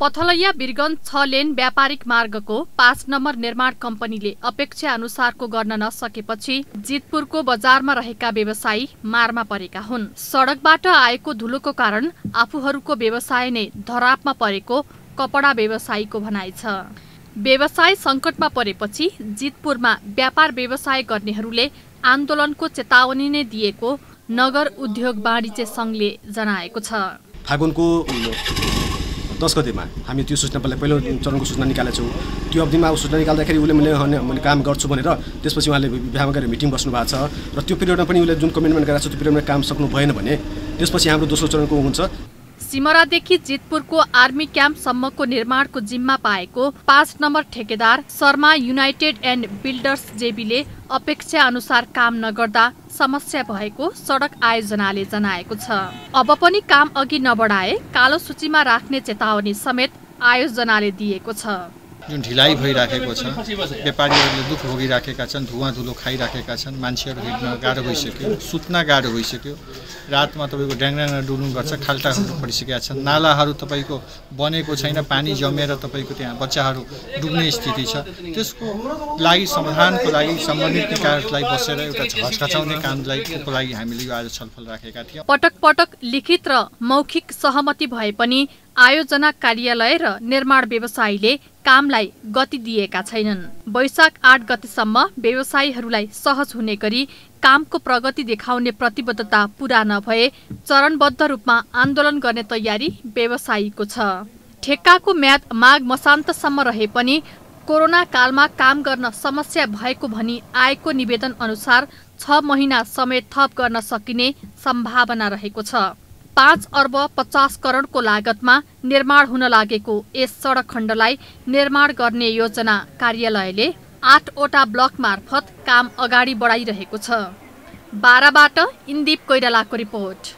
पथलैया बिरगञ्ज छ लेन व्यापारिक मार्गको पाँच नम्बर निर्माण कम्पनीले अपेक्षा अनुसारको गर्न नसकेपछि जितपुरको बजारमा रहेका व्यवसायी मारमा परेका हुन्। सडकबाट आएको धुलोको कारण आफूहरूको व्यवसाय नै धरापमा परेको कपडा व्यवसायीको भनाइ छ। व्यवसाय सङ्कटमा परेपछि जितपुरमा व्यापार व्यवसाय गर्नेहरूले आन्दोलनको चेतावनी नै दिएको नगर उद्योग वाणिज्य सङ्घले जनाएको छ। फागुनको दस गतेमा। हामी त्यो सूचना पहिला पहिलो चरणको सूचना निकालेको छौँ त्यो अवधिमा सूचना निकाल्दाखेरि उसले मैले मैले काम गर्छु भनेर त्यसपछि उहाँले बिहामा गएर मिटिङ बस्नु भएको छ। र त्यो पिरियडमा पनि उसले जुन कमिटमेन्ट गरेको छ त्यो पिरियडमा काम सक्नु भएन भने त्यसपछि हाम्रो दोस्रो चरणको हुन्छ। सिमरादेखि जितपुरको आर्मी क्याम्पसम्मको निर्माणको जिम्मा पाएको पाँच नम्बर ठेकेदार शर्मा युनाइटेड एन्ड बिल्डर्स जेबीले अपेक्षा अनुसार काम नगर्दा समस्या भएको सडक आयोजनाले जनाएको छ। अब पनि काम अघि नबढाए कालो सूचीमा राख्ने चेतावनी समेत आयोजनाले दिएको छ। जुन ढिलाइ भइराखेको छ व्यापारीहरूले दुःख भोगिराखेका छन् धुवा धुलो खाइराखेका छन् मान्छेहरू हिँड्न गाह्रो भइसक्यो सुत्न गाह्रो भइसक्यो। रातमा तपाईँको ड्याङड्याङ डुल्नु गर्छ खाल्टाहरू पडिसकेका छन्। नालाहरू तपाईँको बनेको छैन पानी जमेर तपाईँको त्यहाँ बच्चाहरू डुब्ने स्थिति छ। त्यसको लागि समाधानको लागि सम्बन्धित निकायलाई बसेर एउटा झचकाउने कामलाई को लागि हामीले यो आज छलफल राखेका थियौँ। पटक पटक लिखित र मौखिक सहमति भए पनि आयोजना कार्यालय र निर्माण व्यवसायीले कामलाई गति दिएका छैनन्। वैशाख आठ गतिसम्म व्यवसायीहरूलाई सहज हुने गरी कामको प्रगति देखाउने प्रतिबद्धता पूरा नभए चरणबद्ध रूपमा आन्दोलन गर्ने तयारी व्यवसायीको छ। ठेक्काको म्याद माघ मसान्तसम्म रहे पनि कोरोना कालमा काम गर्न समस्या भएको भनी आएको निवेदन अनुसार छ महिना समय थप गर्न सकिने सम्भावना रहेको छ। पाँच अर्ब पचास करोडको लागतमा निर्माण हुन लागेको यस सडक खण्डलाई निर्माण गर्ने योजना कार्यालयले आठवटा ब्लक मार्फत काम अगाडि बढाइरहेको छ। बाह्रबाट इन्दिप कोइरालाको रिपोर्ट।